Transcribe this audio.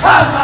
Touch!